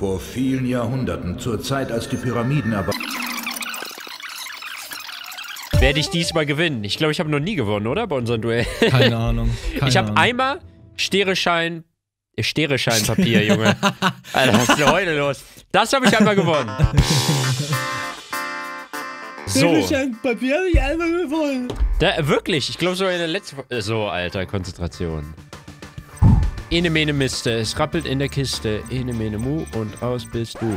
Vor vielen Jahrhunderten, zur Zeit, als die Pyramiden aber... Werde ich diesmal gewinnen? Ich glaube, ich habe noch nie gewonnen, oder? Bei unserem Duell. Keine Ahnung. Keine ich habe einmal Stereschein. äh, Sterescheinpapier, Junge. Alter, was ist denn heute los? Das habe ich einmal gewonnen. So. Papier habe ich einmal gewonnen. Da, wirklich, ich glaube so in der letzten. So, Alter, Konzentration. Ene mene Miste, es rappelt in der Kiste. Ene mene mu und raus bist du.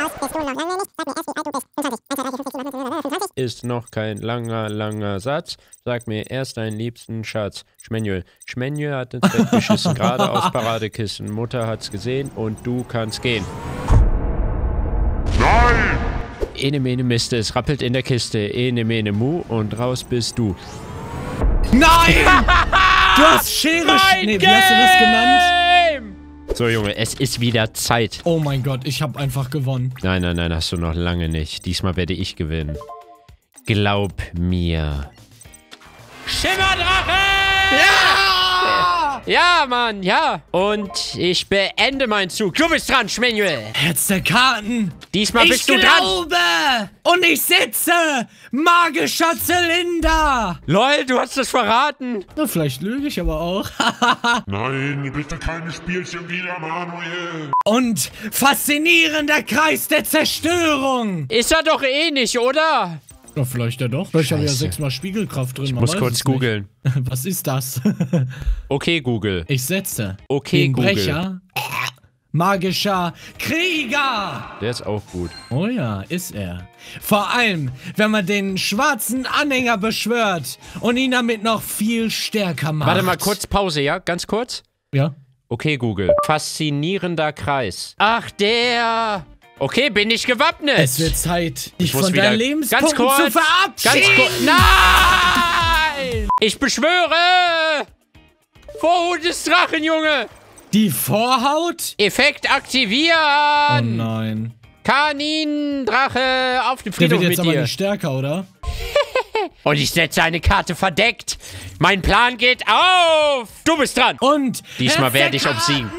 Ist noch kein langer, langer Satz. Sag mir erst deinen liebsten Schatz. Schmenjel. Schmenjel hat ins Bett geschissen, gerade aus Paradekissen. Mutter hat's gesehen und du kannst gehen. Nein! Ene mene Miste, es rappelt in der Kiste. Ene mene mu und raus bist du. Nein! Du hast Schere... Nee, wie hast du das genannt? So, Junge, es ist wieder Zeit. Oh mein Gott, ich habe einfach gewonnen. Nein, nein, nein, hast du noch lange nicht. Diesmal werde ich gewinnen. Glaub mir. Schimmerdrache! Ja! Mann, ja. Und ich beende meinen Zug. Du bist dran, Schmenuel. Jetzt der Karten. Diesmal ich bist du dran. glaube und ich sitze magischer Zylinder. Lol, du hast es verraten. Na, vielleicht lüge ich aber auch. Nein, bitte keine Spielchen wieder, Manuel. und faszinierender Kreis der Zerstörung. Ist er doch eh nicht, oder? Na, vielleicht ja doch. Vielleicht habe ich ja sechsmal Spiegelkraft drin. Ich muss kurz googeln. Was ist das? Okay, Google. ich setze. Okay, Gegen Google. Brecher. Magischer Krieger. Der ist auch gut. Oh ja, ist er. Vor allem, wenn man den schwarzen Anhänger beschwört und ihn damit noch viel stärker macht. Warte mal, kurz Pause, ja? Ganz kurz. Ja. Okay, Google. Faszinierender Kreis. Ach, der. Okay, bin ich gewappnet. Es wird Zeit, dich muss von ganz Lebenspunkten kurz, zu Ganz verabschieden. kurz. Nein! Ich beschwöre! Vorhut des Drachen, Junge! Die Vorhaut? Effekt Oh aktivieren! nein. Kanindrache auf dem Der Friedhof wird mit jetzt aber nicht stärker, oder? Und ich setze eine Karte verdeckt. Mein Plan geht auf! Du bist dran! Und Diesmal werde ich obsiegen.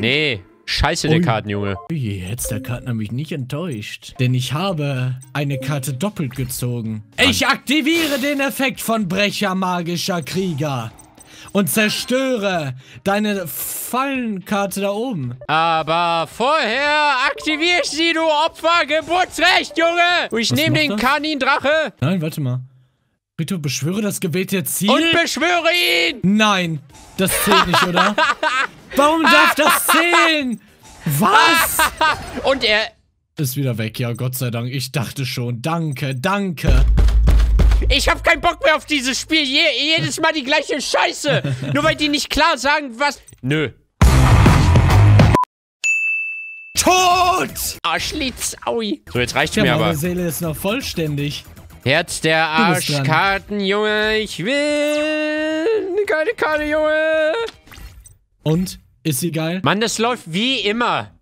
Nee, scheiße der Ui. Karten, Junge. Jetzt der Karten mich nicht enttäuscht. Denn ich habe eine Karte doppelt gezogen. Ich aktiviere den Effekt von Brecher magischer Krieger. Und zerstöre deine Fallenkarte da oben. Aber vorher aktiviere ich sie, du Opfer! Geburtsrecht, Junge! Und ich Was nehme den? Kanindrache Nein, warte mal. Bitte beschwöre das gewählte Ziel. und beschwöre ihn! Nein, das zählt nicht, oder? Warum darf das zählen? Was? Und er. Ist wieder weg, ja, Gott sei Dank. Ich dachte schon. Danke, danke. Ich hab keinen Bock mehr auf dieses Spiel. Je, jedes Mal die gleiche Scheiße. Nur weil die nicht klar sagen, was. Nö. Tot! Arschlitz, aui. So, jetzt reicht's Ja, mir meine aber. Seele ist noch vollständig. Herz der. Arschkarten, Junge. Ich will eine geile Karte, Junge. Und? Ist sie geil? Mann, das läuft wie immer.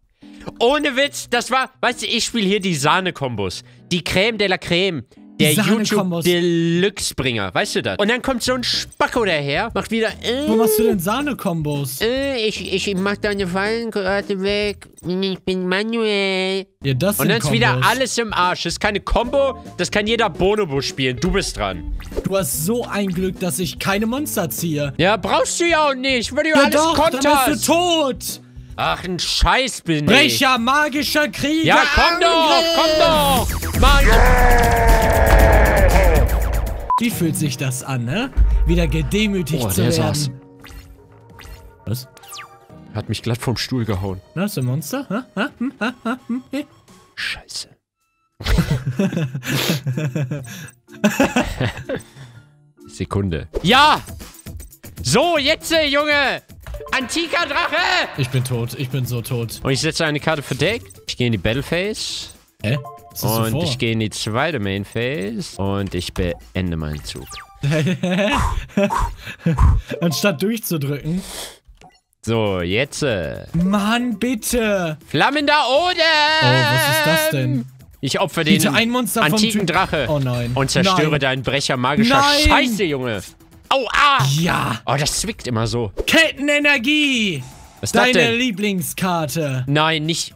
Ohne Witz, das war, weißt du, ich spiele hier die Sahne-Kombos. Die Creme de la Creme. Der. YouTube-Deluxe-Bringer, weißt du das? Und dann kommt so ein Spacko daher, macht wieder, äh, Wo machst du denn Sahne-Kombos? äh, ich, ich mach deine Fallenkarte weg. Ich bin Manuel. Ja, das Und dann ist wieder alles im Arsch. Das ist keine Combo, das kann jeder Bonobo spielen. Du bist dran. Du hast so ein Glück, dass ich keine Monster ziehe. Ja, brauchst du ja auch nicht, weil du ja alles doch, dann konterst. bist du tot! Ach, ein Scheiß bin ich. Brecher, magischer Krieger! Ja, komm doch, komm doch. Mann. Wie fühlt sich das an, ne? Wieder gedemütigt Oh, zu der werden. saß. Was? Hat mich glatt vom Stuhl gehauen. Na, ist ein Monster? Hä? Hä? Hm? Hä? Hm? Scheiße. Sekunde. Ja! So, jetzt, äh, Junge! Antiker Drache! Ich bin tot. Ich bin so tot. Und ich setze eine Karte verdeckt. Ich gehe in die Battleface. Hä? Und ich gehe in die zweite Mainphase. Und ich beende meinen Zug. Anstatt durchzudrücken. So, jetzt. Äh, Mann, bitte! flammender Odem! Oh, was ist das denn? Ich opfer den antiken Drache. Oh nein. Und zerstöre Nein. deinen Brecher magischer Nein. Scheiße, Junge. Au, ah! Ja! Oh, das zwickt immer so. Kettenenergie! Was ist das Deine denn? Lieblingskarte. Nein, nicht.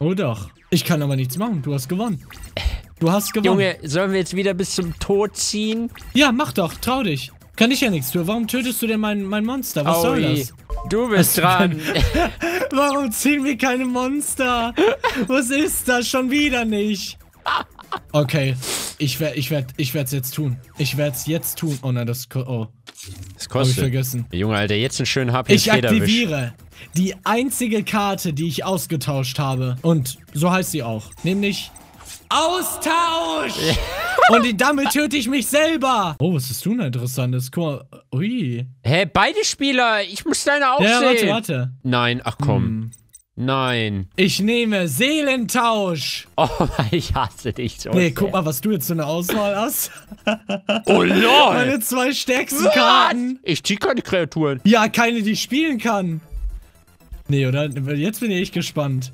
Oh doch. Ich kann aber nichts machen. Du hast gewonnen. Du hast gewonnen. Junge, sollen wir jetzt wieder bis zum Tod ziehen? Ja, mach doch. Trau dich. Kann ich ja nichts für. Warum tötest du denn mein, mein Monster? Was soll Aui. das? Du bist dran. Warum ziehen wir keine Monster? Was ist das? Schon wieder nicht. Okay, ich werde ich werd, ich werd's jetzt tun. Ich werde es jetzt tun. Oh nein, das oh, Das hab ich kostet. vergessen. Junge, Alter, jetzt einen schönen HP Ich aktiviere die einzige Karte, die ich ausgetauscht habe. Und so heißt sie auch. Nämlich Austausch! Und damit töte ich mich selber. Oh, was ist du denn interessantes? Guck mal. Ui. Hä, beide Spieler? Ich muss deine auch Ja, warte, warte. Hm. Nein, ach komm. Nein. Ich nehme Seelentausch. Oh, ich hasse dich so. Nee, sehr. guck mal, was du jetzt für eine Auswahl hast. Oh lol. Meine zwei stärksten Karten. Ich zieh keine Kreaturen. Ja, keine, die ich spielen kann. Nee, oder? Jetzt bin ich gespannt.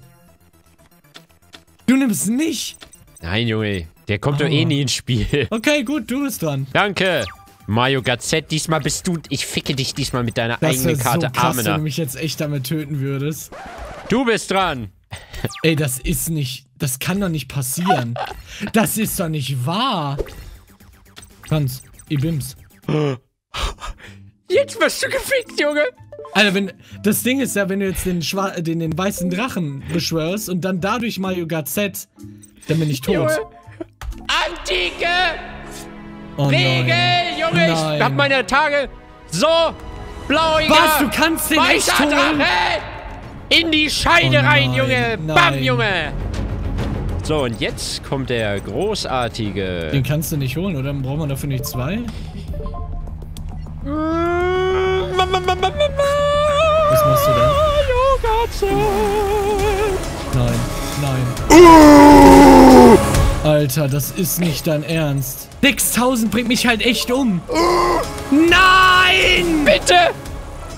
Du nimmst nicht. Nein, Junge. Der kommt doch eh Oh. nie ins Spiel. Okay, gut, du bist dran. Danke. Mario Gazette, diesmal bist du. Ich ficke dich diesmal mit deiner Das eigenen wäre so Karte krass, wenn du mich jetzt echt damit töten würdest. Du bist dran. Ey, das ist nicht... Das kann doch nicht passieren. Das ist doch nicht wahr. Franz, Ibims. Jetzt wirst du gefickt, Junge. Alter, wenn, das Ding ist ja, wenn du jetzt den, Schwa den, den weißen Drachen beschwörst und dann dadurch Mario Z, dann bin ich tot. Junge. Antike Oh Regel, nein. Junge. Nein. Ich hab meine Tage. So. Blauiger. Was, du kannst den echt weißer holen? In die Scheide Oh rein, Junge. Bam, nein. Junge. So, und jetzt kommt der großartige. Den kannst du nicht holen, oder? Braucht man dafür nicht zwei? Was machst du da? Nein, nein. Alter, das ist nicht dein Ernst. 6000 bringt mich halt echt um. Nein! Bitte!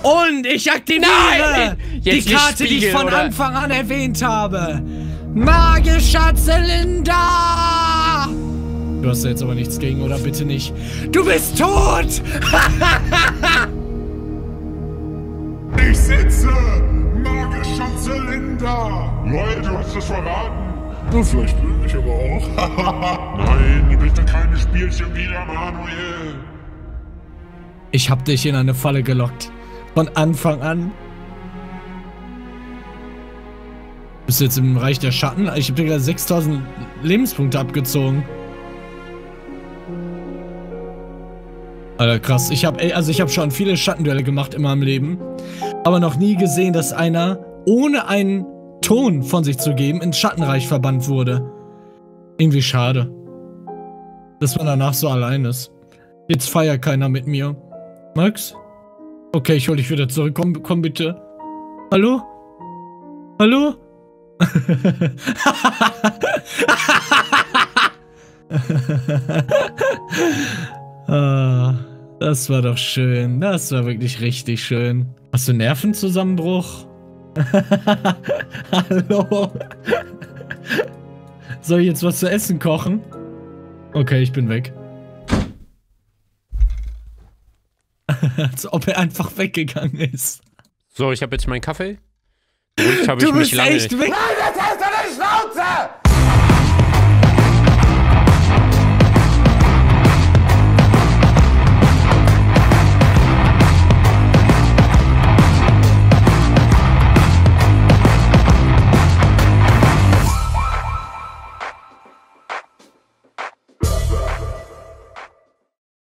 Und ich aktiviere Nein! die Karte, die ich Spiegel, von oder? Anfang an erwähnt habe. Magischer Zylinder! Du hast da jetzt aber nichts gegen, oder? Bitte nicht. Du bist tot! Ich sitze! Magischer Zylinder! Leute, du hast es verraten! Na, vielleicht lüge ich aber auch. Nein, bitte keine Spielchen wieder, Manuel! Ich hab dich in eine Falle gelockt. Von Anfang an. Bist du jetzt im Reich der Schatten? Ich hab dir gerade 6000 Lebenspunkte abgezogen. Alter, krass. Ich hab, ey, also ich habe schon viele Schattenduelle gemacht in meinem Leben. Aber noch nie gesehen, dass einer, ohne einen Ton von sich zu geben, ins Schattenreich verbannt wurde. Irgendwie schade. Dass man danach so allein ist. Jetzt feiert keiner mit mir. Max? Okay, ich hol dich wieder zurück. Komm, komm bitte. Hallo? Hallo? ah, das war doch schön. Das war wirklich richtig schön. Hast du Nervenzusammenbruch? Hallo? Soll ich jetzt was zu essen kochen? Okay, ich bin weg. Als ob er einfach weggegangen ist. So, ich habe jetzt meinen Kaffee. Ich Du mich bist lange echt weg. Nein, jetzt hast du eine Schnauze!